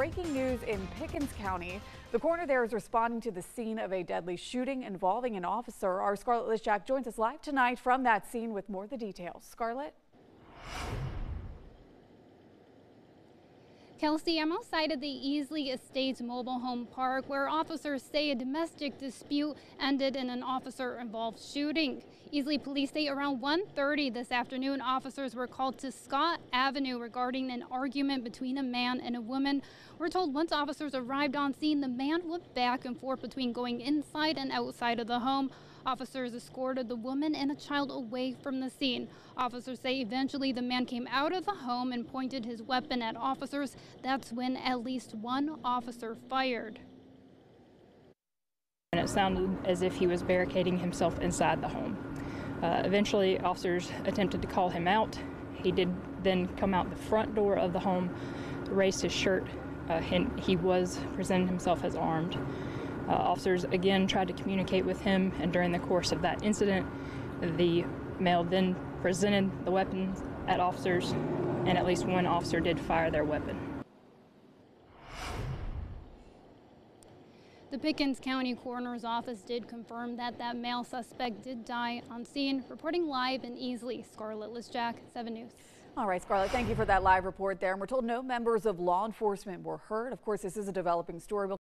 breaking news in Pickens County. The coroner there is responding to the scene of a deadly shooting involving an officer. Our Scarlett Lischak joins us live tonight from that scene with more of the details. Scarlett? Kelsey, I'm outside of the Easley Estates mobile home park where officers say a domestic dispute ended in an officer-involved shooting. Easley police say around 1.30 this afternoon, officers were called to Scott Avenue regarding an argument between a man and a woman. We're told once officers arrived on scene, the man went back and forth between going inside and outside of the home. Officers escorted the woman and a child away from the scene. Officers say eventually the man came out of the home and pointed his weapon at officers. That's when at least one officer fired. And it sounded as if he was barricading himself inside the home. Uh, eventually, officers attempted to call him out. He did then come out the front door of the home, raised his shirt, uh, and he was presenting himself as armed. Uh, officers again tried to communicate with him, and during the course of that incident, the male then presented the weapon at officers, and at least one officer did fire their weapon. The Pickens County Coroner's Office did confirm that that male suspect did die on scene. Reporting live in Easley, Scarlett Lischak, 7 News. All right, Scarlett, thank you for that live report there. And we're told no members of law enforcement were hurt. Of course, this is a developing story. We'll